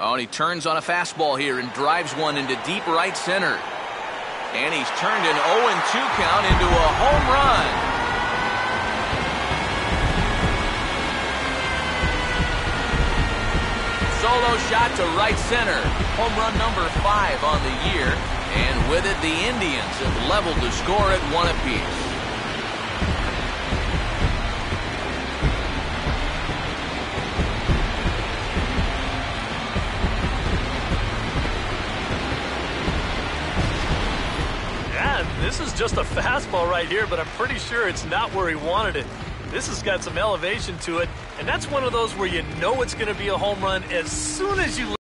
Oh, and he turns on a fastball here and drives one into deep right center. And he's turned an 0-2 count into a home run. Solo shot to right center. Home run number five on the year. And with it, the Indians have leveled the score at one apiece. This is just a fastball right here, but I'm pretty sure it's not where he wanted it. This has got some elevation to it, and that's one of those where you know it's going to be a home run as soon as you